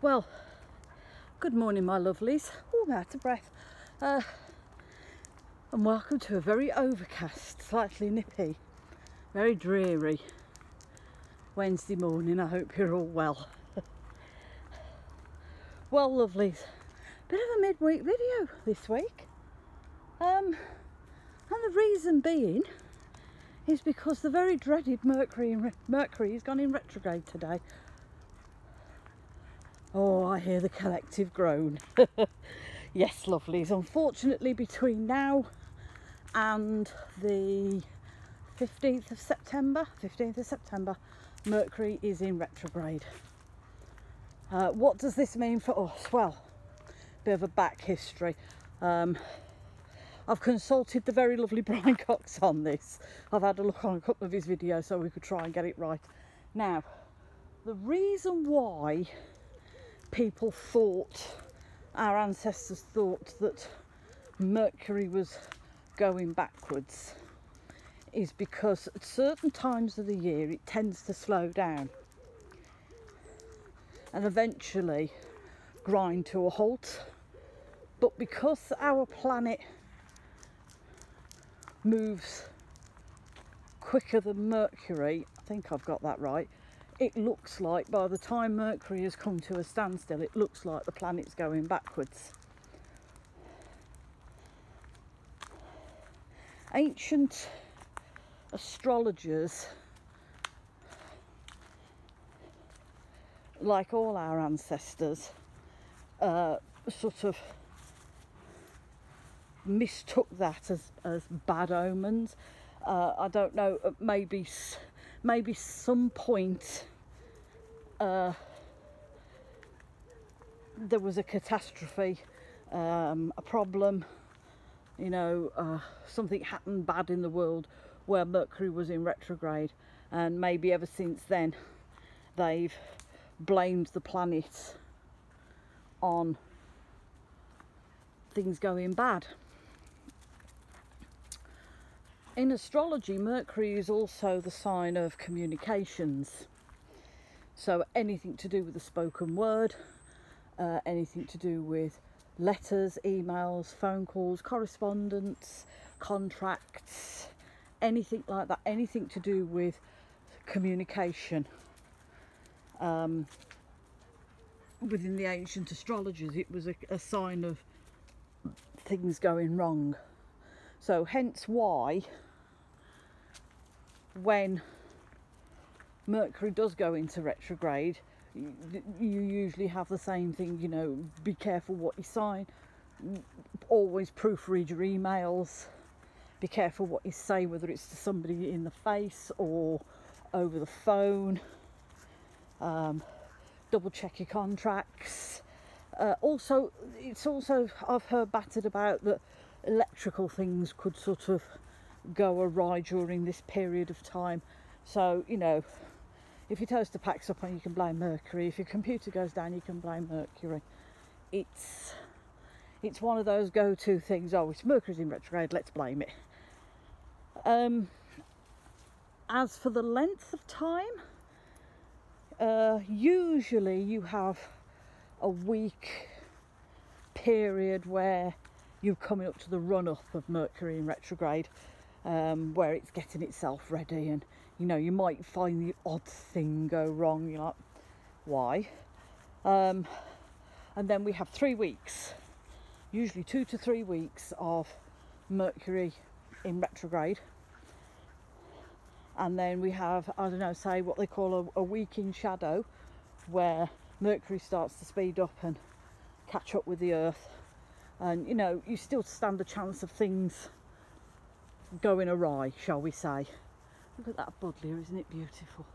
Well, good morning, my lovelies. Oh, I'm out of breath. Uh, and welcome to a very overcast, slightly nippy, very dreary Wednesday morning. I hope you're all well. well, lovelies, bit of a midweek video this week. Um, and the reason being is because the very dreaded Mercury, Mercury has gone in retrograde today Oh, I hear the collective groan. yes, lovelies. Unfortunately, between now and the 15th of September, 15th of September, Mercury is in retrograde. Uh, what does this mean for us? Well, bit of a back history. Um, I've consulted the very lovely Brian Cox on this. I've had a look on a couple of his videos so we could try and get it right. Now, the reason why people thought, our ancestors thought that Mercury was going backwards is because at certain times of the year it tends to slow down and eventually grind to a halt. But because our planet moves quicker than Mercury, I think I've got that right, it looks like by the time Mercury has come to a standstill, it looks like the planet's going backwards. Ancient astrologers, like all our ancestors, uh, sort of mistook that as, as bad omens. Uh, I don't know, uh, maybe maybe some point uh, there was a catastrophe, um, a problem, you know, uh, something happened bad in the world where Mercury was in retrograde, and maybe ever since then they've blamed the planet on things going bad in astrology, Mercury is also the sign of communications. So anything to do with the spoken word, uh, anything to do with letters, emails, phone calls, correspondence, contracts, anything like that, anything to do with communication. Um, within the ancient astrologers, it was a, a sign of things going wrong. So hence why when Mercury does go into retrograde, you, usually have the same thing, you know, be careful what you sign, always proofread your emails, be careful what you say, whether it's to somebody in the face or over the phone, um, double check your contracts. Uh, also, it's also, I've heard battered about that electrical things could sort of go awry during this period of time. So, you know, if your toaster packs up on you can blame Mercury. If your computer goes down you can blame Mercury. It's it's one of those go-to things, oh it's Mercury's in retrograde, let's blame it. Um, as for the length of time, uh, usually you have a week period where you're coming up to the run up of Mercury in retrograde, um, where it's getting itself ready, and you know, you might find the odd thing go wrong. You're like, why? Um, and then we have three weeks, usually two to three weeks of Mercury in retrograde. And then we have, I don't know, say what they call a, a week in shadow, where Mercury starts to speed up and catch up with the Earth. And you know, you still stand a chance of things going awry, shall we say. Look at that buddleia, isn't it beautiful?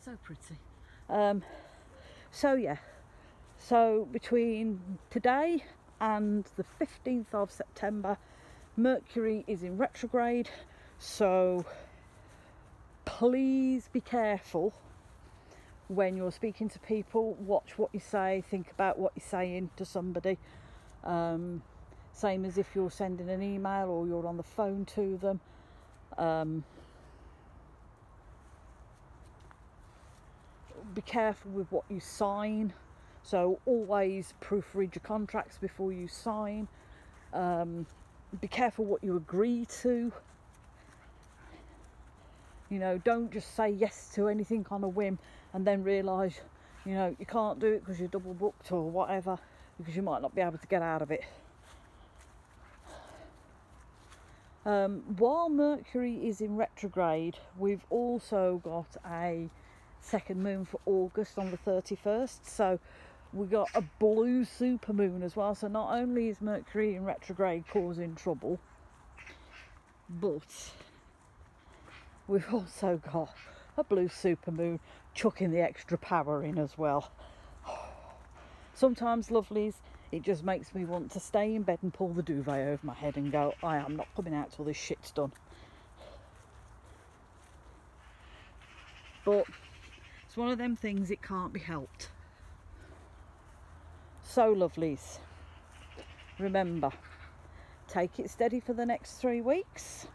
So pretty. Um, so yeah, so between today and the 15th of September, Mercury is in retrograde. So please be careful when you're speaking to people. Watch what you say, think about what you're saying to somebody. Um, same as if you're sending an email or you're on the phone to them. Um, be careful with what you sign. So always proofread your contracts before you sign. Um, be careful what you agree to. You know, don't just say yes to anything on a whim and then realise, you know, you can't do it because you're double booked or whatever, because you might not be able to get out of it. Um, while Mercury is in retrograde, we've also got a second moon for August on the 31st. So we got a blue super moon as well. So not only is Mercury in retrograde causing trouble, but we've also got a blue super moon chucking the extra power in as well. Sometimes, lovelies, it just makes me want to stay in bed and pull the duvet over my head and go, I am not coming out till this shit's done. But it's one of them things it can't be helped. So lovelies, remember, take it steady for the next three weeks.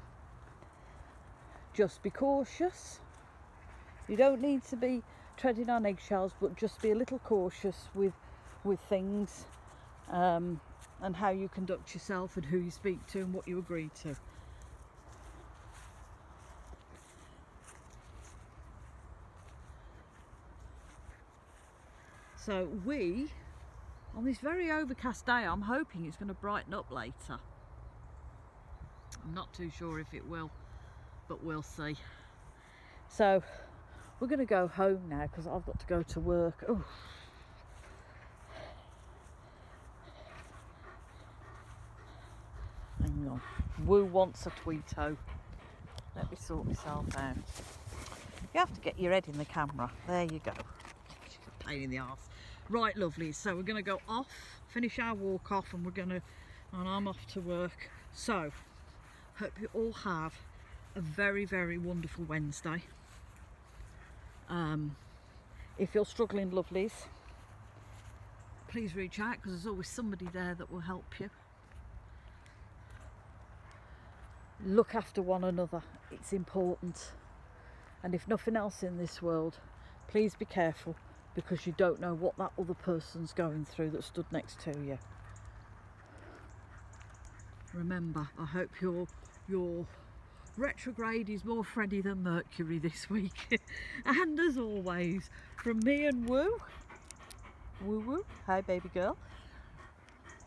Just be cautious. You don't need to be treading on eggshells, but just be a little cautious with with things um, and how you conduct yourself and who you speak to and what you agree to. So we, on this very overcast day, I'm hoping it's going to brighten up later. I'm not too sure if it will, but we'll see. So we're going to go home now because I've got to go to work. Oh. On. Woo wants a tweeto. Let me sort myself out. You have to get your head in the camera. There you go. Pain in the ass. Right, lovely. So we're going to go off, finish our walk off, and we're going to, and I'm off to work. So, hope you all have a very, very wonderful Wednesday. Um, if you're struggling, lovelies, please reach out because there's always somebody there that will help you. Look after one another, it's important. And if nothing else in this world, please be careful because you don't know what that other person's going through that stood next to you. Remember, I hope your your retrograde is more Freddie than Mercury this week. and as always, from me and Woo, Woo Woo, hi baby girl,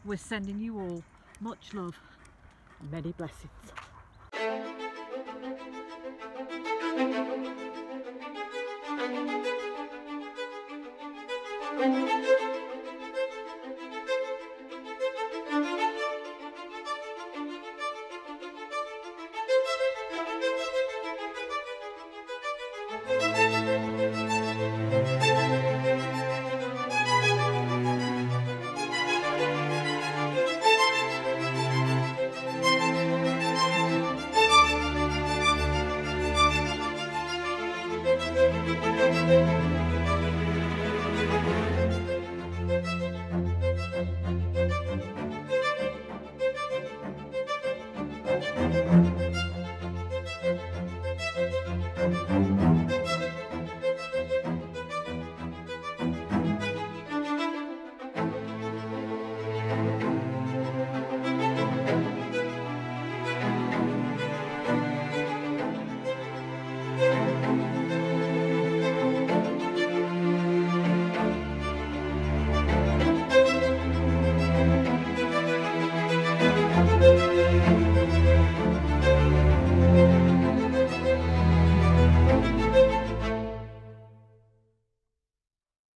we're sending you all much love and many blessings.